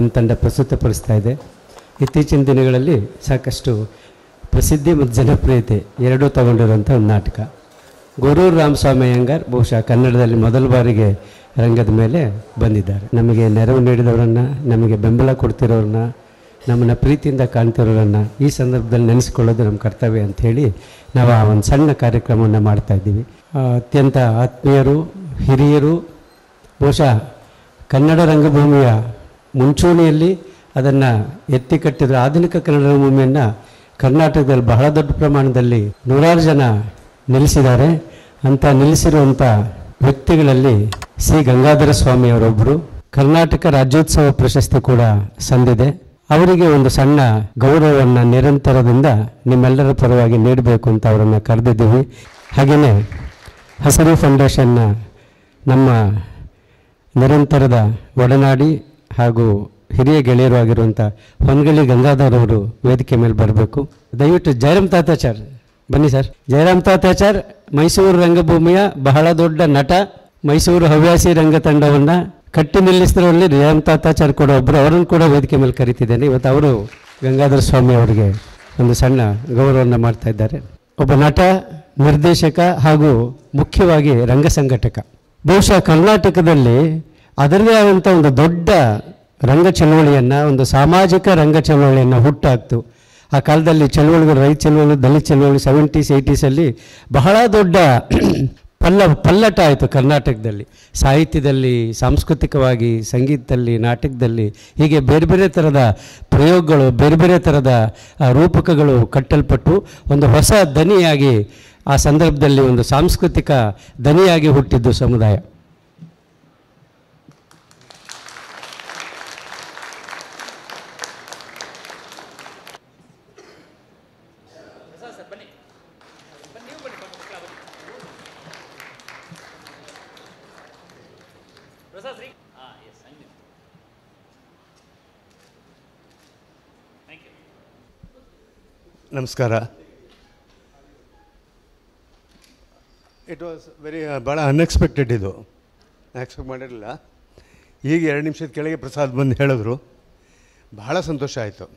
ನಮ್ಮ ತಂಡ ಪ್ರಸ್ತುತಪಡಿಸ್ತಾ ಇದೆ. ಇತ್ತೀಚಿನ ದಿನಗಳಲ್ಲಿ ಸಾಕಷ್ಟು ಪ್ರಸಿದ್ಧಿ ಮತ್ತು ಜನಪ್ರಿಯತೆ ಎರಡೂ ತಗೊಂಡಿರುವಂಥ ಒಂದು ನಾಟಕ. ಗೊರೂರು ರಾಮಸ್ವಾಮಿ ಅಯ್ಯಂಗಾರ್ ಬಹುಶಃ ಕನ್ನಡದಲ್ಲಿ ಮೊದಲ ಬಾರಿಗೆ ರಂಗದ ಮೇಲೆ ಬಂದಿದ್ದಾರೆ. ನಮಗೆ ನೆರವು ನೀಡಿದವರನ್ನು, ನಮಗೆ ಬೆಂಬಲ ಕೊಡ್ತಿರೋರನ್ನ, ನಮ್ಮನ್ನು ಪ್ರೀತಿಯಿಂದ ಕಾಣ್ತಿರೋರನ್ನು ಈ ಸಂದರ್ಭದಲ್ಲಿ ನೆನೆಸ್ಕೊಳ್ಳೋದು ನಮ್ಮ ಕರ್ತವ್ಯ ಅಂತ ಹೇಳಿ ನಾವು ಆ ಒಂದು ಸಣ್ಣ ಕಾರ್ಯಕ್ರಮವನ್ನು ಮಾಡ್ತಾಯಿದ್ದೀವಿ ಅತ್ಯಂತ ಆತ್ಮೀಯರು, ಹಿರಿಯರು, ಬಹುಶಃ ಕನ್ನಡ ರಂಗಭೂಮಿಯ ಮುಂಚೂಣಿಯಲ್ಲಿ ಅದನ್ನು ಎತ್ತಿ ಕಟ್ಟಿದ ಆಧುನಿಕ ಕನ್ನಡ ರಂಗಭೂಮಿಯನ್ನು ಕರ್ನಾಟಕದಲ್ಲಿ ಬಹಳ ದೊಡ್ಡ ಪ್ರಮಾಣದಲ್ಲಿ ನೂರಾರು ಜನ ನಿಲ್ಲಿಸಿದ್ದಾರೆ ಅಂತ ನಿಲ್ಲಿಸಿರುವಂಥ ವ್ಯಕ್ತಿಗಳಲ್ಲಿ ಸಿ ಗಂಗಾಧರ ಸ್ವಾಮಿಯವರೊಬ್ಬರು ಕರ್ನಾಟಕ ರಾಜ್ಯೋತ್ಸವ ಪ್ರಶಸ್ತಿ ಕೂಡ ಸಂದಿದೆ. ಅವರಿಗೆ ಒಂದು ಸಣ್ಣ ಗೌರವವನ್ನು ನಿರಂತರದಿಂದ ನಿಮ್ಮೆಲ್ಲರ ಪರವಾಗಿ ನೀಡಬೇಕು ಅಂತ ಅವರನ್ನು ಕರೆದಿದ್ದೀವಿ. ಹಾಗೆಯೇ ಹಸಿರು ಫೌಂಡೇಶನ್ನ ನಮ್ಮ ನಿರಂತರದ ಒಡನಾಡಿ ಹಾಗೂ ಹಿರಿಯ ಗೆಳೆಯರು ಆಗಿರುವಂಥ ಹೊನ್ಗಳಿ ಗಂಗಾಧರ್ ಅವರು ವೇದಿಕೆ ಮೇಲೆ ಬರಬೇಕು. ದಯವಿಟ್ಟು ಜಯರಾಮ್ ತಾತಾಚಾರ್ ಬನ್ನಿ ಸರ್. ಜಯರಾಮ್ ತಾತಾಚಾರ್, ಮೈಸೂರು ರಂಗಭೂಮಿಯ ಬಹಳ ದೊಡ್ಡ ನಟ, ಮೈಸೂರು ಹವ್ಯಾಸಿ ರಂಗ ತಂಡವನ್ನು ಕಟ್ಟಿ ನಿಲ್ಲಿಸಿದ್ರಲ್ಲಿ ಜಯರಾಮ್ ತಾತಾಚಾರ್ ಕೂಡ ಒಬ್ಬರು ಅವರನ್ನು ಕೂಡ ವೇದಿಕೆ ಮೇಲೆ ಕರಿತಿದ್ದೇನೆ. ಇವತ್ತು ಅವರು ಗಂಗಾಧರ ಸ್ವಾಮಿ ಅವರಿಗೆ ಒಂದು ಸಣ್ಣ ಗೌರವವನ್ನು ಮಾಡ್ತಾ ಇದ್ದಾರೆ. ಒಬ್ಬ ನಟ, ನಿರ್ದೇಶಕ ಹಾಗೂ ಮುಖ್ಯವಾಗಿ ರಂಗ ಸಂಘಟಕ. ಬಹುಶಃ ಕರ್ನಾಟಕದಲ್ಲಿ ಅದರದೇ ಆದಂಥ ಒಂದು ದೊಡ್ಡ ರಂಗ ಚಳವಳಿಯನ್ನು, ಒಂದು ಸಾಮಾಜಿಕ ರಂಗ ಚಳವಳಿಯನ್ನು ಹುಟ್ಟಾಕ್ತು. ಆ ಕಾಲದಲ್ಲಿ ಚಳವಳಿಗಳು, ರೈತ ಚಳವಳಿ, ದಲಿತ ಚಳವಳಿ ಸೆವೆಂಟೀಸ್ ಏಯ್ಟೀಸಲ್ಲಿ ಬಹಳ ದೊಡ್ಡ ಪಲ್ಲ, ಪಲ್ಲಟ ಆಯಿತು ಕರ್ನಾಟಕದಲ್ಲಿ. ಸಾಹಿತ್ಯದಲ್ಲಿ, ಸಾಂಸ್ಕೃತಿಕವಾಗಿ, ಸಂಗೀತದಲ್ಲಿ, ನಾಟಕದಲ್ಲಿ ಹೀಗೆ ಬೇರೆ ಬೇರೆ ಥರದ ಪ್ರಯೋಗಗಳು, ಬೇರೆ ಬೇರೆ ಥರದ ರೂಪಕಗಳು ಕಟ್ಟಲ್ಪಟ್ಟು ಒಂದು ಹೊಸ ದನಿಯಾಗಿ ಆ ಸಂದರ್ಭದಲ್ಲಿ ಒಂದು ಸಾಂಸ್ಕೃತಿಕ ದನಿಯಾಗಿ ಹುಟ್ಟಿದ್ದು ಸಮುದಾಯ. ನಮಸ್ಕಾರ. ಇಟ್ ವಾಸ್ ವೆರಿ ಭಾಳ ಅನ್ಎಕ್ಸ್ಪೆಕ್ಟೆಡ್ ಇದು. ಎಕ್ಸ್ಪೆಕ್ಟ್ ಮಾಡಿರಲಿಲ್ಲ. ಈಗ ಎರಡು ನಿಮಿಷದ ಕೆಳಗೆ ಪ್ರಸಾದ್ ಬಂದು ಹೇಳಿದ್ರು. ಬಹಳ ಸಂತೋಷ ಆಯಿತು.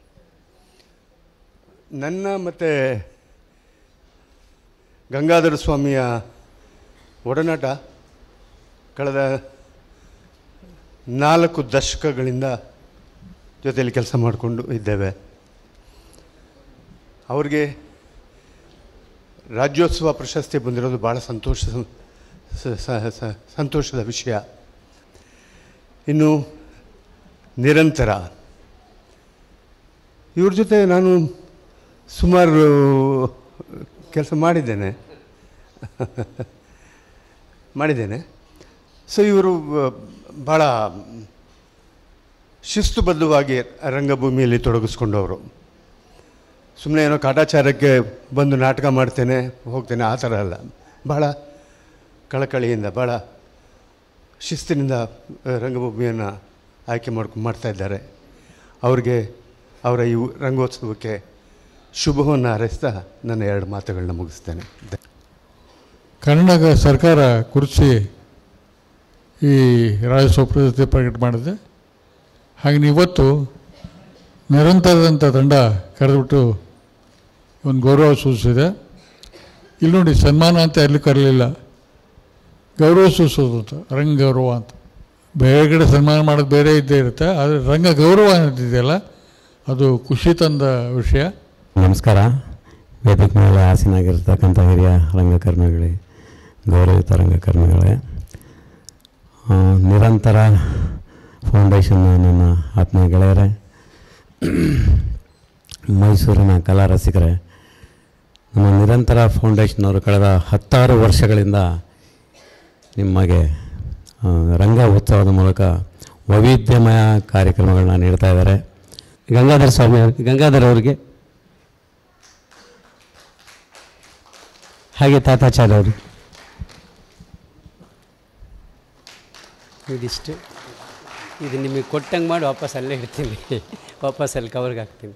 ನನ್ನ ಮತ್ತು ಗಂಗಾಧರ ಸ್ವಾಮಿಯ ಒಡನಾಟ ಕಳೆದ ನಾಲ್ಕು ದಶಕಗಳಿಂದ ಜೊತೆಯಲ್ಲಿ ಕೆಲಸ ಮಾಡಿಕೊಂಡು ಇದ್ದೇವೆ. ಅವ್ರಿಗೆ ರಾಜ್ಯೋತ್ಸವ ಪ್ರಶಸ್ತಿ ಬಂದಿರೋದು ಭಾಳ ಸಂತೋಷ ಸಂತೋಷದ ವಿಷಯ. ಇನ್ನು ನಿರಂತರ. ಇವ್ರ ಜೊತೆ ನಾನು ಸುಮಾರು ಕೆಲಸ ಮಾಡಿದ್ದೇನೆ. ಮಾಡಿದ್ದೇನೆ. ಸೊ ಇವರು ಭಾಳ ಶಿಸ್ತುಬದ್ಧವಾಗಿ ರಂಗಭೂಮಿಯಲ್ಲಿ ತೊಡಗಿಸ್ಕೊಂಡವರು. ಸುಮ್ಮನೆ ಏನೋ ಕಾಟಾಚಾರಕ್ಕೆ ಬಂದು ನಾಟಕ ಮಾಡ್ತೇನೆ, ಹೋಗ್ತೇನೆ, ಆ ಥರ ಅಲ್ಲ. ಭಾಳ ಕಳಕಳಿಯಿಂದ ಭಾಳ ಶಿಸ್ತಿನಿಂದ ರಂಗಭೂಮಿಯನ್ನು ಆಯ್ಕೆ ಮಾಡ್ಕೊ, ಮಾಡ್ತಾ ಇದ್ದಾರೆ. ಅವ್ರಿಗೆ ಅವರ ಈ ರಂಗೋತ್ಸವಕ್ಕೆ ಶುಭವನ್ನು ಹಾರೈಸ್ತಾ ನನ್ನ ಎರಡು ಮಾತುಗಳನ್ನ ಮುಗಿಸ್ತೇನೆ. ಕನ್ನಡ ಸರ್ಕಾರ ಕುರಿಸಿ ಈ ಪ್ರಶಸ್ತಿ ಪ್ರಕಟ ಮಾಡಿದೆ. ಹಾಗೆ ಇವತ್ತು ನಿರಂತರದಂಥ ತಂಡ ಕರೆದುಬಿಟ್ಟು ಒಂದು ಗೌರವ ಸೂಚಿಸಿದೆ. ಇಲ್ಲಿ ನೋಡಿ ಸನ್ಮಾನ ಅಂತ ಎಲ್ಲಿ ಕರಲಿಲ್ಲ. ಗೌರವ ಸೂಚಿಸೋದು ಅಂತ, ರಂಗ ಗೌರವ ಅಂತ. ಬೇರೆ ಕಡೆ ಸನ್ಮಾನ ಮಾಡೋದು ಬೇರೆ ಇದ್ದೇ ಇರುತ್ತೆ, ಆದರೆ ರಂಗ ಗೌರವ ಅಂತಿದೆಯಲ್ಲ ಅದು ಖುಷಿ ತಂದ ವಿಷಯ. ನಮಸ್ಕಾರ. ವೇದಿಕೆ ಮೇಲೆ ಆಸೀನಾಗಿರ್ತಕ್ಕಂಥ ಹಿರಿಯ ರಂಗಕರ್ಮಿಗಳೇ, ಗೌರವಿತ ರಂಗಕರ್ಮಿಗಳೇ ನಿರಂತರ ಫೌಂಡೇಶನ್ ನನ್ನ ಆತ್ಮೀಯ ಗೆಳೆಯರೇ, ಮೈಸೂರಿನ ಕಲಾ ರಸಿಕರೇ, ನಮ್ಮ ನಿರಂತರ ಫೌಂಡೇಶನ್ನವರು ಕಳೆದ ಹತ್ತಾರು ವರ್ಷಗಳಿಂದ ನಿಮಗೆ ರಂಗ ಉತ್ಸವದ ಮೂಲಕ ವೈವಿಧ್ಯಮಯ ಕಾರ್ಯಕ್ರಮಗಳನ್ನ ನೀಡ್ತಾ ಇದ್ದಾರೆ. ಗಂಗಾಧರ ಸ್ವಾಮಿ ಗಂಗಾಧರ್ ಅವರಿಗೆ ಹಾಗೆ ತಾತಾಚಾರ್ಯ ಅವರು ಇದಿಷ್ಟು. ಇದು ನಿಮಗೆ ಕೊಟ್ಟಂಗೆ ಮಾಡಿ ವಾಪಸ್ ಅಲ್ಲೇ ಇರ್ತೀನಿ ವಾಪಸ್ ಅಲ್ಲಿ ಕವರ್ಗೆ ಹಾಕ್ತೀನಿ.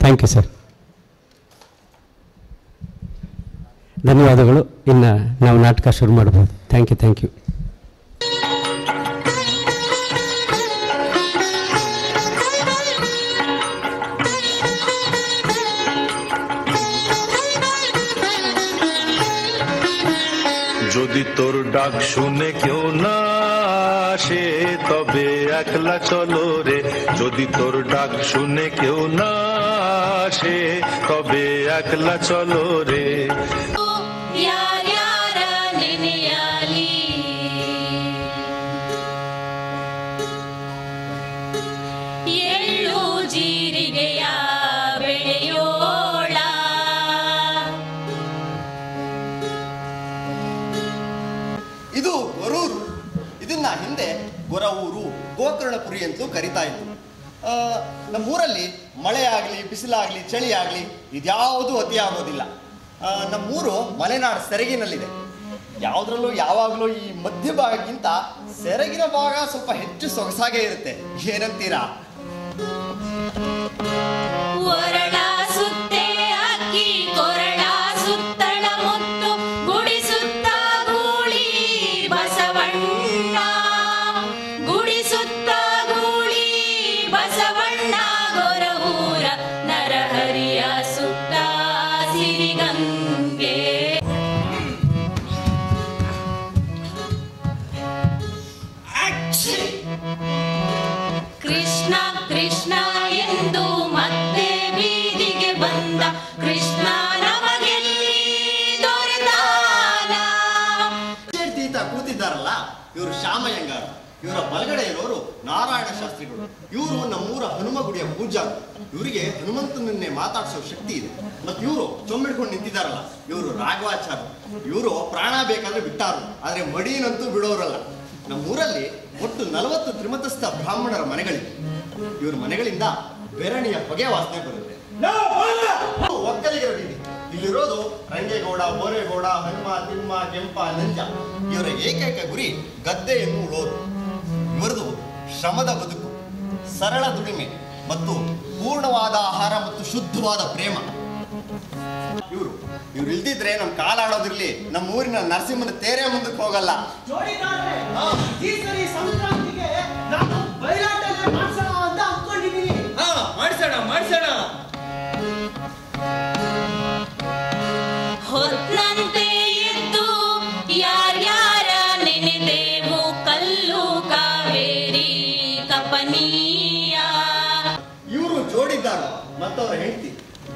ಥ್ಯಾಂಕ್ ಯು ಸರ್ ಧನ್ಯವಾದಗಳು. ಇನ್ನು ನಾವು ನಾಟಕ ಶುರು ಮಾಡ್ಬೋದು. ಥ್ಯಾಂಕ್ ಯು ಥ್ಯಾಂಕ್ ಯು তোর ডাক শুনে কেউ না আসে, তবে একলা চলো রে। যদি তোর ডাক শুনে কেউ না আসে, তবে একলা চলো রে। ಗೋಕರ್ಣಪುರಿ ಅಂತಲೂ ಕರಿತಾ ಇತ್ತು ನಮ್ಮೂರಲ್ಲಿ ಮಳೆ ಆಗಲಿ ಬಿಸಿಲಾಗಲಿ ಚಳಿ ಆಗಲಿ ಇದ್ಯಾವುದೂ ಅತಿ ಆಗೋದಿಲ್ಲ. ನಮ್ಮೂರು ಮಲೆನಾಡು ಸೆರಗಿನಲ್ಲಿದೆ. ಯಾವುದ್ರಲ್ಲೂ ಯಾವಾಗಲೂ ಈ ಮಧ್ಯ ಭಾಗಕ್ಕಿಂತ ಸೆರಗಿನ ಭಾಗ ಸ್ವಲ್ಪ ಹೆಚ್ಚು ಸೊಗಸಾಗೇ ಇರುತ್ತೆ. ಏನಂತೀರಾ? ಕೃಷ್ಣ ಕೃಷ್ಣ ಎಂದು ಮತ್ತೆ ಬೀದಿಗೆ ಬಂದ. ಕೃಷ್ಣ ಕೂತಿದ್ದಾರಲ್ಲ, ಇವರು ಶ್ಯಾಮಯ್ಯಂಗಾರ. ಇವರ ಬಲಗಡೆ ಇರೋರು ನಾರಾಯಣ ಶಾಸ್ತ್ರಿಗಳು. ಇವರು ನಮ್ಮೂರ ಹನುಮ ಗುಡಿಯ ಪೂಜಾ ಇವರಿಗೆ ಹನುಮಂತನನ್ನೇ ಮಾತಾಡಿಸೋ ಶಕ್ತಿ ಇದೆ. ಮತ್ತು ಇವರು ಚೊಮ್ಮಿಡ್ಕೊಂಡು ನಿಂತಿದ್ದಾರಲ್ಲ, ಇವರು ರಾಘವಾಚಾರ್ಯ ಇವರು ಪ್ರಾಣ ಬೇಕಾದ್ರೆ ಬಿಟ್ಟಾರು, ಆದ್ರೆ ಮಡಿನಂತೂ ಬಿಡೋರಲ್ಲ. ನಮ್ಮೂರಲ್ಲಿ ಒಟ್ಟು ನಲವತ್ತು ತ್ರಿಮತಸ್ಥ ಬ್ರಾಹ್ಮಣರ ಮನೆಗಳಿವೆ. ಇವ್ರ ಮನೆಗಳಿಂದ ಬೆರಣಿಯ ಹೊಗೆ ವಾಸನೆ ಬರುತ್ತೆ. ಒಕ್ಕಲಿಗರ ಬೀದಿ. ಇಲ್ಲಿರೋದು ರಂಗೇಗೌಡ ಬೋರೇಗೌಡ ಹನುಮ ತಿಮ್ಮ ಕೆಂಪ ನಂಜ. ಇವರ ಏಕೈಕ ಗುರಿ ಗದ್ದೆಯನ್ನು ಉಳೋದು. ಇವರದು ಶ್ರಮದ ಬದುಕು ಸರಳ ದುಡಿಮೆ ಮತ್ತು ಪೂರ್ಣವಾದ ಆಹಾರ ಮತ್ತು ಶುದ್ಧವಾದ ಪ್ರೇಮ. ಇವರು ಇವ್ರು ಇಲ್ದಿದ್ರೆ ನಮ್ ಕಾಲಾಡೋದಿರ್ಲಿ ನಮ್ಮ ಊರಿನ ನರಸಿಂಹನ ತೇರೆ ಮುಂದಕ್ಕೆ ಹೋಗಲ್ಲ. ಜೋಡಿದಾರ್ರೆ, ಈ ಸರಿ ಸಂಕ್ರಾಂತಿಗೆ ನಾನು ಬಯಲಾಟನೆ ಮಾಡ್ಸೋಣ ಅಂತ ಅನ್ಕೊಂಡಿದ್ದೀನಿ ಮಾಡ್ಸೋಣ ಮಾಡ್ಸೋಣ. ಹೊತ್ನಂತೆ ಎದ್ದು ಯಾರ್ಯಾರ ನೆನೆದೇವು ಕಲ್ಲು ಕಾವೇರಿ ಕಪನೀಯ. ಇವರು ಜೋಡಿದಾರು ಮತ್ತವರ ಹೆಂಡತಿ.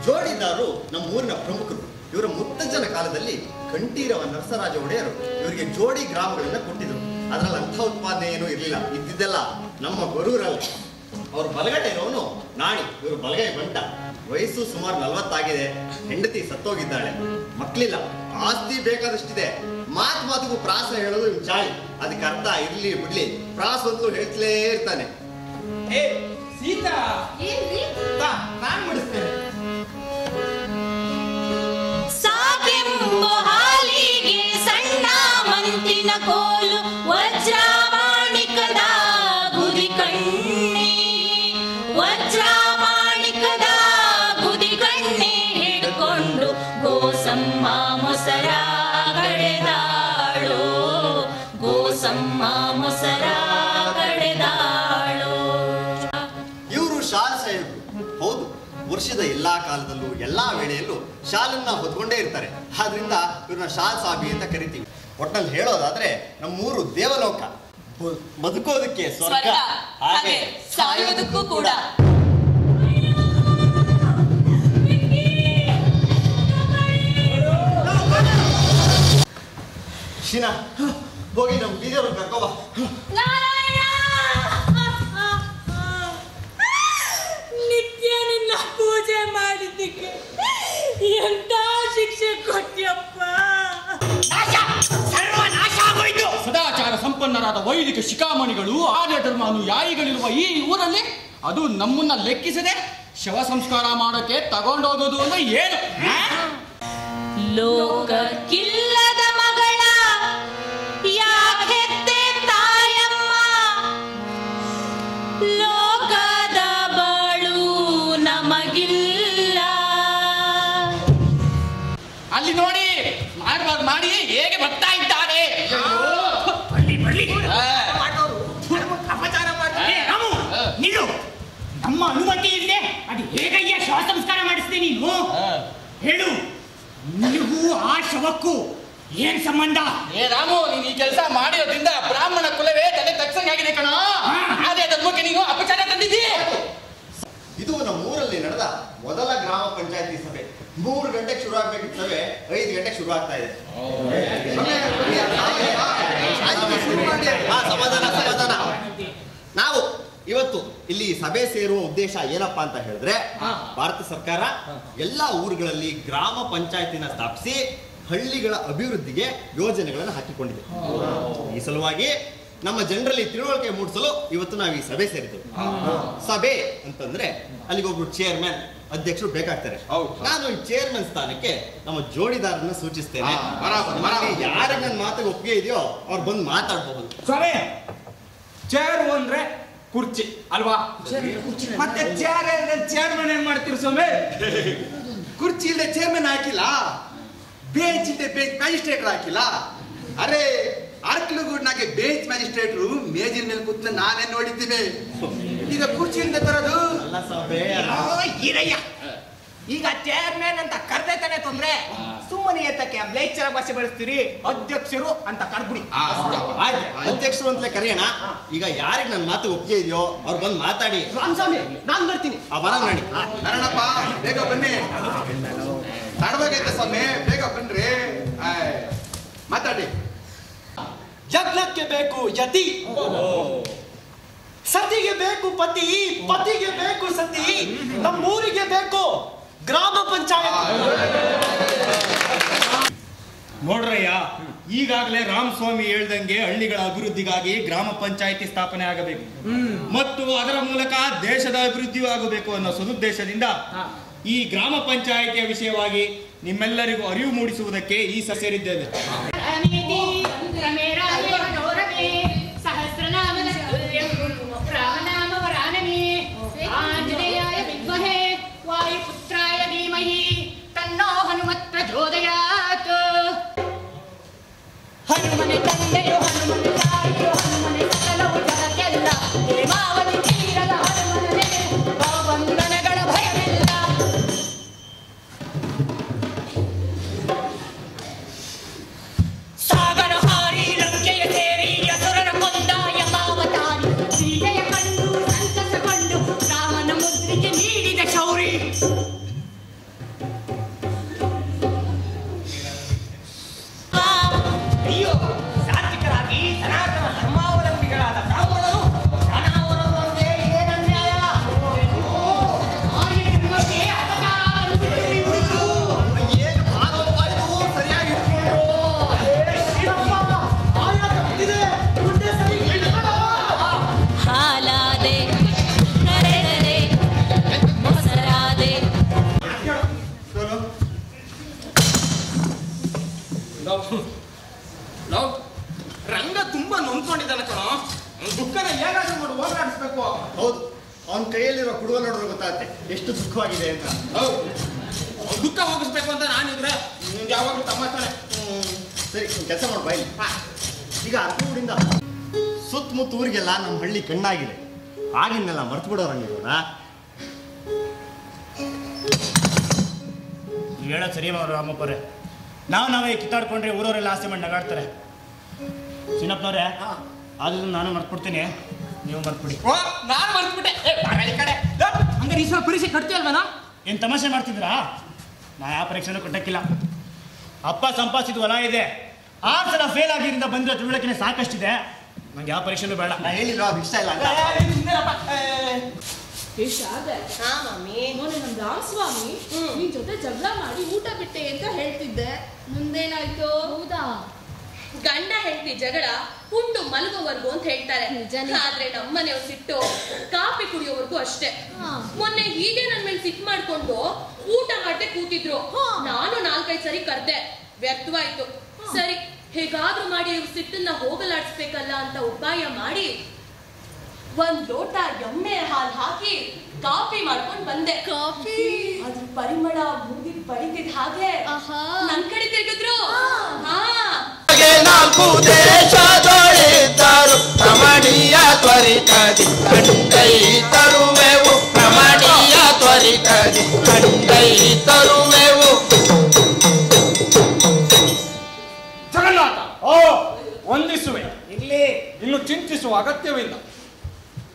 ಜೋಡಿದಾರು ನಮ್ಮ ಊರಿನ ಪ್ರಮುಖರು. ಇವರ ಮುತ್ತಜ್ಜನ ಕಾಲದಲ್ಲಿ ಕಂಠೀರವ ನರಸರಾಜ ಒಡೆಯರು ಇವರಿಗೆ ಜೋಡಿ ಗ್ರಾಮಗಳನ್ನ ಕೊಟ್ಟಿದ್ರು. ಅದರಲ್ಲಿ ಅಂಥ ಉತ್ಪಾದನೆ ಏನೂ ಇರಲಿಲ್ಲ. ಇದ್ದಿದ್ದೆಲ್ಲ ನಮ್ಮ ಗೊರೂರಲ್ಲಿ ಅವ್ರ ಬಲಗಡೆ ಇರೋನು ನಾಣಿ. ಇವರು ಬಲಗೈ ಬಂಟ. ವಯಸ್ಸು ಸುಮಾರು ನಲವತ್ತಾಗಿದೆ. ಹೆಂಡತಿ ಸತ್ತೋಗಿದ್ದಾಳೆ. ಮಕ್ಕಳಿಲ್ಲ. ಆಸ್ತಿ ಬೇಕಾದಷ್ಟಿದೆ. ಮಾತು ಮಾತುಗೂ ಪ್ರಾಸ ಹೇಳೋದು ಚಾಳಿ ಅದಕ್ಕೆ ಅರ್ಥ ಇರ್ಲಿ ಬಿಡ್ಲಿ. ಪ್ರಾಸ ಅಂತೂ ಹೇಳ್ತಲೇ ಇರ್ತಾನೆ. ಏ ಸೀತಾ. ಬಾ, ನಾನ್ ಮಾಡಿಸ್ತೇನೆ. ಎಲ್ಲಾ ವೇಳೆಯಲ್ಲೂ ಶಾಲನ್ನ ಹೊತ್ಕೊಂಡೇ ಇರ್ತಾರೆ. ಆದ್ರಿಂದ ಇವ್ರನ್ನ ಶಾಲ್ ಸಾಬಿ ಅಂತ ಕರಿತೀವಿ. ಒಟ್ನಲ್ಲಿ ಹೇಳೋದಾದ್ರೆ ನಮ್ಮೂರು ದೇವಲೋಕ. ಬದುಕೋದಕ್ಕೆ ಸ್ವರ್ಗ. ಹಾಗೆ ಸಾಯೋದಕ್ಕೂ ಕೂಡ. ಶಿನ ಹೋಗಿ ನಮ್ಮ ಬೀಜ ಕರ್ಕೋಬಾ ಪೂಜೆ ಮಾಡಿದ್ದಕ್ಕೆ ಎಂತ ಶಿಕ್ಷೆ ಕೊಟ್ಟಿಯಪ್ಪ ಸದಾಚಾರ ಸಂಪನ್ನರಾದ ವೈದಿಕ ಶಿಖಾಮಣಿಗಳು ಆರ್ಯ ಧರ್ಮ ಅನುಯಾಯಿಗಳಿರುವ ಈ ಊರಲ್ಲಿ ಅದು ನಮ್ಮನ್ನ ಲೆಕ್ಕಿಸದೆ ಶವ ಸಂಸ್ಕಾರ ಮಾಡೋಕೆ ತಗೊಂಡೋಗೋದು ಅಂದ್ರೆ ಏನು? ಆ? ಹೇಳು. ನಿನಗೂ ಆ ಶವಕ್ಕೂ ಏನ್ ಸಂಬಂಧ? ಏ ರಾಮು ನೀನ್ ಈ ಕೆಲಸ ಮಾಡಿರೋದ್ರಿಂದ ಬ್ರಾಹ್ಮಣ ಕುಲವೇ ತಲೆ ತಗ್ಸಂಗಾಗಿದೆ ಕಣ. ಅದೇ ಧರ್ಮಕ್ಕೆ ನೀನು ಅಪಚಾರ ತಂದಿದ್ದೀ. ಇದು ನಮ್ಮ ಊರಲ್ಲಿ ನಡೆದ ಮೊದಲ ಗ್ರಾಮ ಪಂಚಾಯತಿ ಸಭೆ. ಮೂರು ಗಂಟೆಗೆ ಶುರು ಆಗ್ಬೇಕು ಸಭೆ. ಐದು ಗಂಟೆಗೆ ಶುರು ಆಗ್ತಾ ಇದೆ. ಸಮಾಧಾನ ಸಮಾಧಾನ. ನಾವು ಇವತ್ತು ಇಲ್ಲಿ ಸಭೆ ಸೇರುವ ಉದ್ದೇಶ ಏನಪ್ಪಾ ಅಂತ ಹೇಳಿದ್ರೆ ಭಾರತ ಸರ್ಕಾರ ಎಲ್ಲಾ ಊರುಗಳಲ್ಲಿ ಗ್ರಾಮ ಪಂಚಾಯತಿನ ಸ್ಥಾಪಿಸಿ ಹಳ್ಳಿಗಳ ಅಭಿವೃದ್ಧಿಗೆ ಯೋಜನೆಗಳನ್ನು ಹಾಕಿಕೊಂಡಿದೆ. ಈ ಸಲುವಾಗಿ ನಮ್ಮ ಜನರಲ್ಲಿ ತಿಳುವಳಿಕೆ ಮೂಡಿಸಲು ಇವತ್ತು ನಾವು ಈ ಸಭೆ ಸೇರಿದ್ದೇವೆ. ಸಭೆ ಅಂತಂದ್ರೆ ಅಲ್ಲಿಗೆ ಒಬ್ರು ಚೇರ್ಮನ್ ಅಧ್ಯಕ್ಷರು ಬೇಕಾಗ್ತಾರೆ. ನಾನು ಈ ಚೇರ್ಮನ್ ಸ್ಥಾನಕ್ಕೆ ನಮ್ಮ ಜೋಡಿದಾರನ್ನ ಸೂಚಿಸ್ತೇನೆ. ಯಾರಿಗೆ ನನ್ನ ಮಾತಿಗೆ ಒಪ್ಪಿಗೆ ಇದೆಯೋ ಅವ್ರು ಬಂದು ಮಾತಾಡಬಹುದು. ಸರಿ. ಚೇರ್ ಅಂದ್ರೆ ಕುರ್ಚಿ ಅಲ್ವಾ? ಮತ್ತೆ ಚೇರ್ ಚೇರ್ಮನ್ ಏನ್ ಮಾಡ್ತೀರಿ ಸ್ವಾಮಿ? ಕುರ್ಚಿ ಇಲ್ಲದೆ ಚೇರ್ಮನ್ ಹಾಕಿಲ್ಲ. ಬೇಚ್ ಇಲ್ಲದೆ ಬೇಚ್ ಮ್ಯಾಜಿಸ್ಟ್ರೇಟರ್ ಹಾಕಿಲ್ಲ. ಅರೆ ನನಗೆ ಬೇಚ್ ಮ್ಯಾಜಿಸ್ಟ್ರೇಟ್ರು ಮೇಜಿನ ಮೇಲೆ ಕೂತ್ನ ನಾನೇ ನೋಡಿದ್ದೀನಿ? ಈಗ ಕುರ್ಚಿ ಇಲ್ಲದೆ ತರೋದು? ಈಗ ಚೇರ್ಮನ್ ಅಂತ ಕರ್ದೆ ತಾನೆ ತೊಂದ್ರೆ? ಸುಮ್ಮನೆ ಏತಕ್ಕೆ ಬ್ಲೇಚರ ಭಾಷೆ ಬಳಸ್ತೀರಿ ಅಧ್ಯಕ್ಷರು ಅಂತ ಕರ್ಬಿಡಿ ಅಧ್ಯಕ್ಷರು ಅಂತಲೇ ಕರೆಯೋಣ. ಈಗ ಯಾರಿಗೆ ನನ್ನ ಮಾತು ಒಪ್ಪಿಗೆ ಇದೆಯೋ ಅವ್ರು ಬಂದು ಮಾತಾಡಿ. ರಾಮಸ್ವಾಮಿ ನಾನ್ ಬರ್ತೀನಿ. ಆ ಬರ ನೋಡಿ ನಾರಾಯಣಪ್ಪ ಬೇಗ ಬನ್ನಿ. ತಡವಾಗೈತೆ ಸ್ವಾಮಿ. ಬೇಗ ಬನ್ರಿ. ಆಯ್, ಮಾತಾಡಿ. ಜಗ್ನಕ್ಕೆ ಬೇಕು ಯತಿ. ಸತಿಗೆ ಬೇಕು ಪತಿ. ಪತಿಗೆ ಬೇಕು ಸತಿ. ನಮ್ಮೂರಿಗೆ ಬೇಕು ಗ್ರಾಮ ಪಂಚಾಯತ್. ನೋಡ್ರಯ್ಯ ಈಗಾಗಲೇ ರಾಮಸ್ವಾಮಿ ಹೇಳ್ದಂಗೆ ಹಳ್ಳಿಗಳ ಅಭಿವೃದ್ಧಿಗಾಗಿ ಗ್ರಾಮ ಪಂಚಾಯಿತಿ ಸ್ಥಾಪನೆ ಆಗಬೇಕು. ಮತ್ತು ಅದರ ಮೂಲಕ ದೇಶದ ಅಭಿವೃದ್ಧಿಯೂ ಆಗಬೇಕು ಅನ್ನೋ ಸದುದ್ದೇಶದಿಂದ ಈ ಗ್ರಾಮ ಪಂಚಾಯಿತಿಯ ವಿಷಯವಾಗಿ ನಿಮ್ಮೆಲ್ಲರಿಗೂ ಅರಿವು ಮೂಡಿಸುವುದಕ್ಕೆ ಈ ಸ ಸೇರಿದ್ದೇವೆ ಶೌರಿ ನಾವು ರಂಗ ತುಂಬಾ ನೊಂದ್ಕೊಂಡಿದ್ದಾನೆ ಕಣೋ. ದುಃಖನ ಹೇಗಾದ್ರೂ ಮಾಡಿ ಹೋಗಲಾಡಿಸ್ಬೇಕು ಹೌದು ಅವನ ಕೈಯಲ್ಲಿರೋ ಕುಡುವ ನೋಡಿದ್ರೆ ಗೊತ್ತಾಗುತ್ತೆ. ಎಷ್ಟು ದುಃಖವಾಗಿದೆ ಅಂತ. ಹೌದು. ಅವ್ನ್ ದುಃಖ ಹೋಗಿಸ್ಬೇಕು ಅಂತ ನಾನಿದ್ರೆ ನಿಮ್ಗೆ ಯಾವಾಗಲೂ ತಮ್ಮ ಹ್ಮ್, ಸರಿ ಕೆಲಸ ಮಾಡಿ ಬಾಯಿ ಈಗ ಅರ್ಕೂರಿಂದ ಸುತ್ತಮುತ್ತ ಊರಿಗೆಲ್ಲ ನಮ್ಮ ಹಳ್ಳಿ ಕಣ್ಣಾಗಿದೆ. ಆಗಿನ್ನೆಲ್ಲ ಮರ್ತು ಬಿಡೋರಂಗಿರೋಣ ನೀವು ಹೇಳೋದು ಸರಿ ರಾಮಪ್ಪರೇ ನಾವು ನಾವೇ ಕಿತ್ತಾಡ್ಕೊಂಡ್ರೆ ಊರವರೆಲ್ಲ ಆಸೆ ಮಾಡಿ ನಗಾಡ್ತಾರೆ. ಚಿನ್ನಪ್ಪನವ್ರೆ ಅದನ್ನು ನಾನು ಮರ್ತ್ಬಿಡ್ತೀನಿ. ನೀವು ಮರ್ತ್ಬಿಡಿ. ಓ ನಾನು ಮರ್ತ್ಬಿಟ್ಟೆ. ಕಡೆ. ಹಂಗಾರೆ ಈ ಸಲ ಪರೀಕ್ಷೆ ಕಟ್ತೀಯಲ್ವೇನಾ ಏನು ತಮಾಷೆ ಮಾಡ್ತಿದ್ರಾ ನಾ ಯಾವ ಪರೀಕ್ಷೆನೂ ಕೊಟ್ಟಕ್ಕಿಲ್ಲ. ಅಪ್ಪ ಸಂಪಾದಿಸಿದ ಹೊಲ ಇದೆ. ಆ ಸಲ ಫೇಲ್ ಆಗಿರಿಂದ ಬಂದಿರೋ ತಿಳುವಳಿಕೆನೆ ಸಾಕಷ್ಟಿದೆ. ನಂಗೆ ಯಾವ ಪರೀಕ್ಷೆನೂ ಬೇಡ. ಅದು ಇಷ್ಟ ಇಲ್ಲ ನೀನ್ ಏ ಸ್ವಾಮಿ ಮೊನ್ನೆ ನಮ್ ರಾಮಸ್ವಾಮಿ ನಿನ್ ಜೊತೆ ಜಗಳ ಮಾಡಿ ಊಟ ಬಿಟ್ಟೆ ಅಂತ ಹೇಳ್ತಿದ್ದೆ. ಮುಂದೇನಾಯ್ತು? ಹೌದಾ? ಗಂಡ ಹೆಂಡತಿ ಜಗಳ ಉಂಡು ಮಲಗೋವರೆಗೂ ಅಂತ ಹೇಳ್ತಾರೆ. ಆದ್ರೆ ನಮ್ಮನೆಯವ್ರು ಸಿಟ್ಟು ಕಾಫಿ ಕುಡಿಯೋವರೆಗೂ ಅಷ್ಟೇ. ಮೊನ್ನೆ ಹೀಗೆ ನನ್ ಮೇಲೆ ಸಿಟ್ ಮಾಡ್ಕೊಂಡು ಊಟ ಮಾಡದೆ ಕೂತಿದ್ರು. ನಾನು ನಾಲ್ಕೈದು ಸರಿ ಕರ್ದೆ. ವ್ಯರ್ಥವಾಯ್ತು. ಸರಿ ಹೇಗಾದ್ರೂ ಮಾಡಿ ಇವ್ರು ಸಿಟ್ಟನ್ನ ಹೋಗಲಾಡಿಸ್ಬೇಕಲ್ಲ ಅಂತ ಉಪಾಯ ಮಾಡಿ ಒಂದ್ ಲೋಟ ಎಮ್ಮೆ ಹಾಲು ಹಾಕಿ ಕಾಫಿ ಮಾಡ್ಕೊಂಡು ಬಂದೆ. ಕಾಫಿ? ಅದ್ರ ಪರಿಮಳ ಮೂಗಿ ಪಡಿತಿದ್ ಹಾಗೆ. ನನ್ ಕಡೆ ತಿರುಗಿದ್ರು. ಹಾ. ನಾಲ್ಕು ದೇಶದೊಳಿದ್ದರು. ರಮಣೀಯ ತ್ವರಿತದಿ. ಕಂಡೈ ತರುವೆವು. ರಮಣೀಯ ತ್ವರಿತದಿ. ಕಂಡೈ ತರುವೆವು. ಜಗನ್ನಾಥ ಓ ವಂದಿಸುವೆ. ಇಲ್ಲಿ ಇನ್ನು ಚಿಂತಿಸುವ ಅಗತ್ಯವಿಲ್ಲ.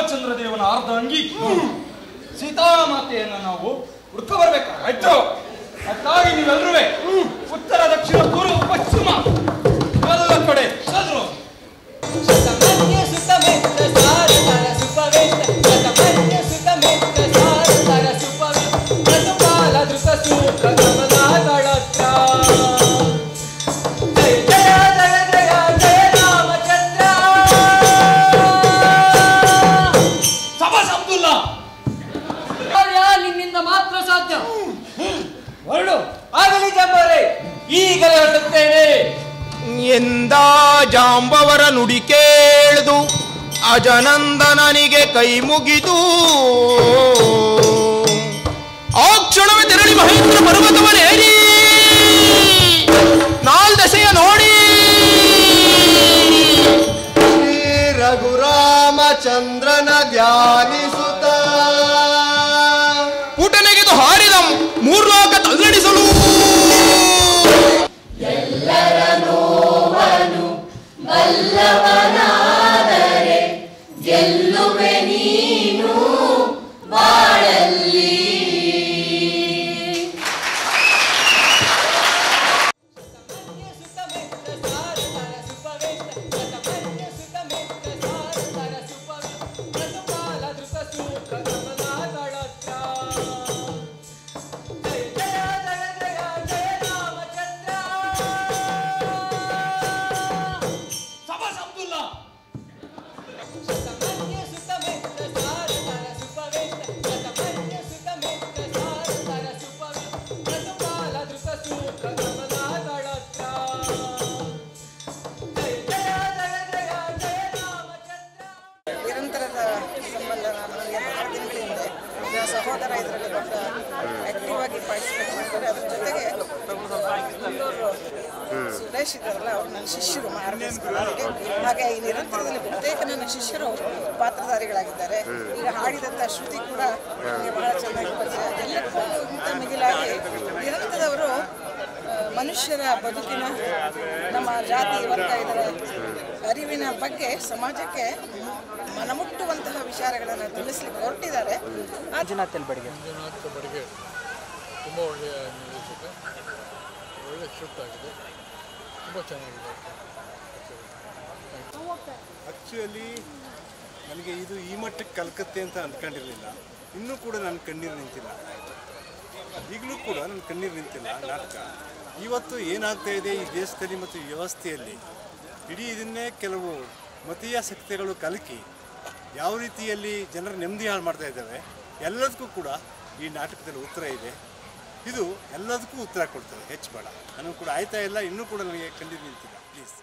ರಾಮಚಂದ್ರ ದೇವನ ಅರ್ಧ ಅಂಗಿ. ಸೀತಾಮಾತೆಯನ್ನ ನಾವು ಹುಡ್ಕ ಬರ್ಬೇಕು ಆಯ್ತು. ಅದಕ್ಕಾಗಿ ನೀವೆಲ್ಲರೂ ಉತ್ತರ ದಕ್ಷಿಣ ಪೂರ್ವ. ಎಂದ ಜಾಂಬವರ ನುಡಿ ಕೇಳಿದು ಅಜನಂದನನಿಗೆ ಕೈ ಮುಗಿದು. ಆ ಕ್ಷಣವೇ ತೆರಳಿ ಮಹೇಂದ್ರ ಪರ್ವತವನೇರಿ ಸುರೇಶ್ ಅವರು ನನ್ನ ಶಿಷ್ಯರು ಮಾರ್ಗದರ್ಶಕರಿಗೆ ಹಾಗೆ ಈ ನಿರಂತರದಲ್ಲಿ ಬಹುತೇಕ ನನ್ನ ಶಿಷ್ಯರು ಪಾತ್ರಧಾರಿಗಳಾಗಿದ್ದಾರೆ. ಈಗ ಹಾಡಿದಂಥ ಶ್ರುತಿ ಕೂಡ ಬಹಳ ಚೆನ್ನಾಗಿ ಪರಿಚಯ ಎಲ್ಲಕ್ಕೂ ಇಂಥ ಮಿಗಿಲಾಗಿ ನಿರಂತರದವರು ಮನುಷ್ಯರ ಬದುಕಿನ ನಮ್ಮ ಜಾತಿ ವರ್ಗ ಇದರ ಅರಿವಿನ ಬಗ್ಗೆ ಸಮಾಜಕ್ಕೆ ಮನಮುಟ್ಟುವಂತಹ ವಿಚಾರಗಳನ್ನು ತಿಳಿಸ್ಲಿಕ್ಕೆ ಹೊರಟಿದ್ದಾರೆ. ಮಂಜುನಾಥ್ ಬಡಿಗೆ ಮಂಜುನಾಥ್ ಬಡಿಗೆ ತುಂಬ ಒಳ್ಳೆಯ ನಿರ್ದೇಶಕ ಒಳ್ಳೆಯ ಶೂಟ್ ಆಗಿದೆ. ತುಂಬ ಚೆನ್ನಾಗಿದೆ. ಆ್ಯಕ್ಚುಲಿ ನನಗೆ ಇದು ಈ ಮಟ್ಟಕ್ಕೆ ಕಲ್ಕತ್ತೆ ಅಂತ ಅಂದ್ಕೊಂಡಿರಲಿಲ್ಲ ಇನ್ನೂ ಕೂಡ ನನ್ನ ಕಣ್ಣೀರು ನಿಂತಿಲ್ಲ. ಈಗಲೂ ಕೂಡ ನನ್ನ ಕಣ್ಣೀರು ನಿಂತಿಲ್ಲ ನಾಟಕ. ಇವತ್ತು ಏನಾಗ್ತಾ ಇದೆ ಈ ದೇಶದಲ್ಲಿ ಮತ್ತು ವ್ಯವಸ್ಥೆಯಲ್ಲಿ? ಇಡೀ ಇದನ್ನೇ ಕೆಲವು ಮತೀಯ ಶಕ್ತಿಗಳು ಕಲಕಿ ಯಾವ ರೀತಿಯಲ್ಲಿ ಜನರ ನೆಮ್ಮದಿ ಹಾಳು ಮಾಡ್ತಾ ಇದ್ದಾವೆ? ಎಲ್ಲದಕ್ಕೂ ಕೂಡ ಈ ನಾಟಕದಲ್ಲಿ ಉತ್ತರ ಇದೆ. ಇದು ಎಲ್ಲದಕ್ಕೂ ಉತ್ತರ ಕೊಡ್ತದೆ, ಹೆಚ್ಚು ಬೇಡ. ನನಗೂ ಕೂಡ ಆಯ್ತಾ ಇಲ್ಲ, ಇನ್ನೂ ಕೂಡ ನನಗೆ ಕಂಡಿದ್ದು ನಿಂತಿಲ್ಲ ಪ್ಲೀಸ್